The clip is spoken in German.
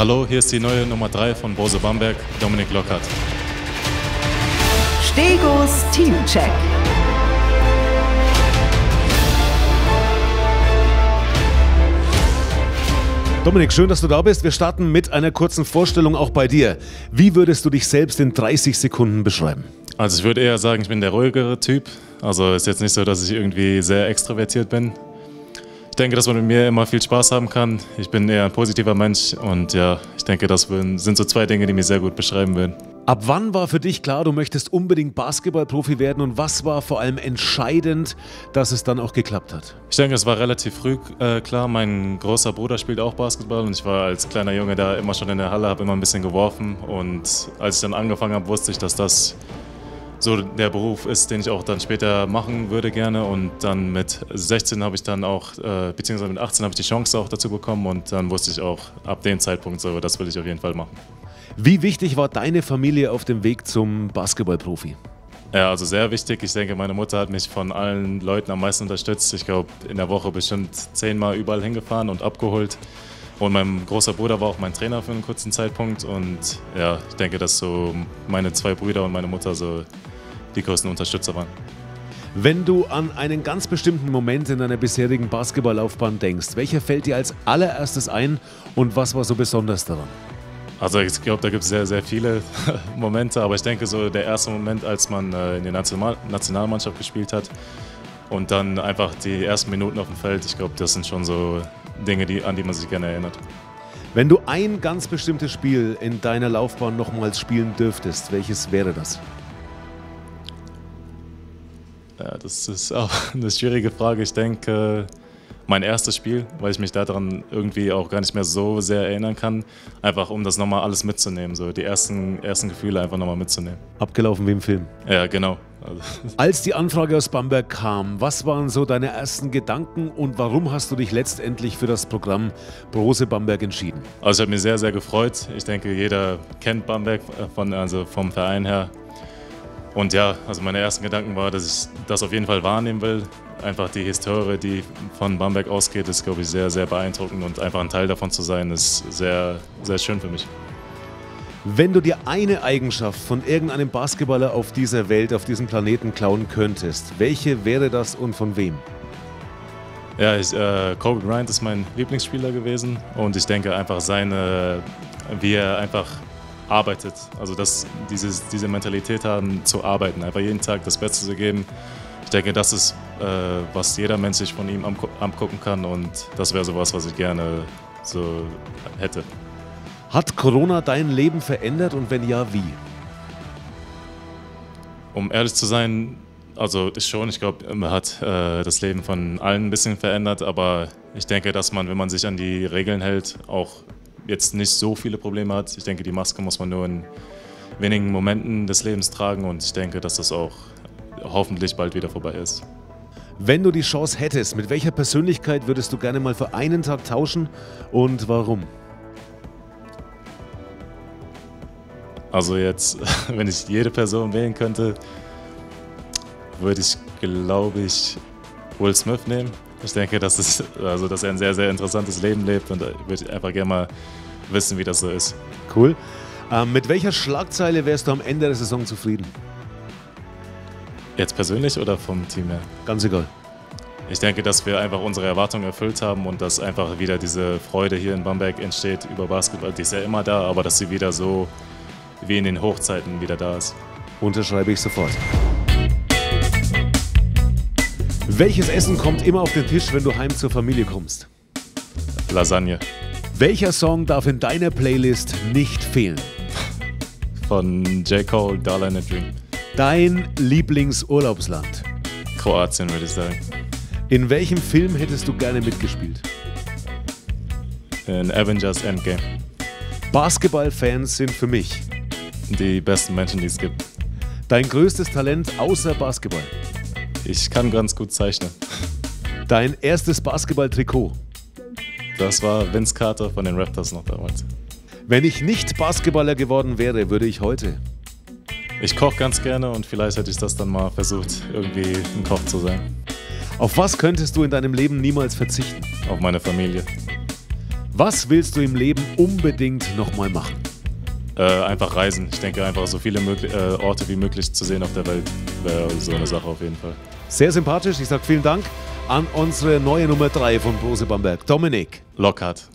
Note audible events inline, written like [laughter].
Hallo, hier ist die neue Nummer 3 von Bose Bamberg, Dominik Lockhart. Stegos Teamcheck. Dominik, schön, dass du da bist. Wir starten mit einer kurzen Vorstellung auch bei dir. Wie würdest du dich selbst in 30 Sekunden beschreiben? Also ich würde eher sagen, ich bin der ruhigere Typ. Also ist jetzt nicht so, dass ich irgendwie sehr extrovertiert bin. Ich denke, dass man mit mir immer viel Spaß haben kann. Ich bin eher ein positiver Mensch und ja, ich denke, das sind so zwei Dinge, die mich sehr gut beschreiben würden. Ab wann war für dich klar, du möchtest unbedingt Basketballprofi werden und was war vor allem entscheidend, dass es dann auch geklappt hat? Ich denke, es war relativ früh äh, klar. Mein großer Bruder spielt auch Basketball und ich war als kleiner Junge da immer schon in der Halle, habe immer ein bisschen geworfen und als ich dann angefangen habe, wusste ich, dass das so der Beruf ist, den ich auch dann später machen würde gerne. Und dann mit 16 habe ich dann auch, äh, beziehungsweise mit 18 habe ich die Chance auch dazu bekommen und dann wusste ich auch ab dem Zeitpunkt so, das will ich auf jeden Fall machen. Wie wichtig war deine Familie auf dem Weg zum Basketballprofi? Ja, also sehr wichtig. Ich denke, meine Mutter hat mich von allen Leuten am meisten unterstützt. Ich glaube, in der Woche bestimmt zehnmal überall hingefahren und abgeholt. Und mein großer Bruder war auch mein Trainer für einen kurzen Zeitpunkt. Und ja, ich denke, dass so meine zwei Brüder und meine Mutter so die größten Unterstützer waren. Wenn du an einen ganz bestimmten Moment in deiner bisherigen Basketballlaufbahn denkst, welcher fällt dir als allererstes ein und was war so besonders daran? Also ich glaube, da gibt es sehr, sehr viele [laughs] Momente, aber ich denke so der erste Moment, als man äh, in der National Nationalmannschaft gespielt hat und dann einfach die ersten Minuten auf dem Feld, ich glaube, das sind schon so Dinge, die, an die man sich gerne erinnert. Wenn du ein ganz bestimmtes Spiel in deiner Laufbahn nochmals spielen dürftest, welches wäre das? Ja, das ist [laughs] auch eine schwierige Frage. Ich denke, mein erstes Spiel, weil ich mich daran irgendwie auch gar nicht mehr so sehr erinnern kann. Einfach um das nochmal alles mitzunehmen, so die ersten, ersten Gefühle einfach nochmal mitzunehmen. Abgelaufen wie im Film. Ja, genau. Also. [laughs] Als die Anfrage aus Bamberg kam, was waren so deine ersten Gedanken und warum hast du dich letztendlich für das Programm Brose Bamberg entschieden? Also ich habe mich sehr, sehr gefreut. Ich denke, jeder kennt Bamberg von, also vom Verein her. Und ja, also meine ersten Gedanken waren, dass ich das auf jeden Fall wahrnehmen will. Einfach die Historie, die von Bamberg ausgeht, ist, glaube ich, sehr, sehr beeindruckend und einfach ein Teil davon zu sein, ist sehr, sehr schön für mich. Wenn du dir eine Eigenschaft von irgendeinem Basketballer auf dieser Welt, auf diesem Planeten klauen könntest, welche wäre das und von wem? Ja, ich, äh, Kobe Bryant ist mein Lieblingsspieler gewesen und ich denke einfach seine, wie er einfach arbeitet. Also dass dieses, diese Mentalität haben, zu arbeiten, einfach jeden Tag das Beste zu geben. Ich denke, das ist, äh, was jeder Mensch sich von ihm angucken kann und das wäre sowas, was ich gerne so hätte. Hat Corona dein Leben verändert und wenn ja, wie? Um ehrlich zu sein, also ist schon, ich glaube, man hat äh, das Leben von allen ein bisschen verändert, aber ich denke, dass man, wenn man sich an die Regeln hält, auch jetzt nicht so viele Probleme hat. Ich denke, die Maske muss man nur in wenigen Momenten des Lebens tragen und ich denke, dass das auch hoffentlich bald wieder vorbei ist. Wenn du die Chance hättest, mit welcher Persönlichkeit würdest du gerne mal für einen Tag tauschen und warum? Also jetzt, [laughs] wenn ich jede Person wählen könnte, würde ich, glaube ich, Will Smith nehmen. Ich denke, dass, es, also, dass er ein sehr, sehr interessantes Leben lebt und da würde ich einfach gerne mal wissen, wie das so ist. Cool. Ähm, mit welcher Schlagzeile wärst du am Ende der Saison zufrieden? Jetzt persönlich oder vom Team her? Ganz egal. Ich denke, dass wir einfach unsere Erwartungen erfüllt haben und dass einfach wieder diese Freude hier in Bamberg entsteht über Basketball. Die ist ja immer da, aber dass sie wieder so wie in den Hochzeiten wieder da ist. Unterschreibe ich sofort. Welches Essen kommt immer auf den Tisch, wenn du heim zur Familie kommst? Lasagne. Welcher Song darf in deiner Playlist nicht fehlen? Von J. Cole, Darling a Dream. Dein Lieblingsurlaubsland? Kroatien, würde ich sagen. In welchem Film hättest du gerne mitgespielt? In Avengers Endgame. Basketballfans sind für mich die besten Menschen, die es gibt. Dein größtes Talent außer Basketball? Ich kann ganz gut zeichnen. Dein erstes Basketballtrikot? Das war Vince Carter von den Raptors noch damals. Wenn ich nicht Basketballer geworden wäre, würde ich heute? Ich koche ganz gerne und vielleicht hätte ich das dann mal versucht, irgendwie ein Koch zu sein. Auf was könntest du in deinem Leben niemals verzichten? Auf meine Familie. Was willst du im Leben unbedingt nochmal machen? Äh, einfach reisen. Ich denke einfach so viele äh, Orte wie möglich zu sehen auf der Welt wäre so eine Sache auf jeden Fall. Sehr sympathisch. Ich sage vielen Dank an unsere neue Nummer 3 von Brose Bamberg, Dominik. Lockhart.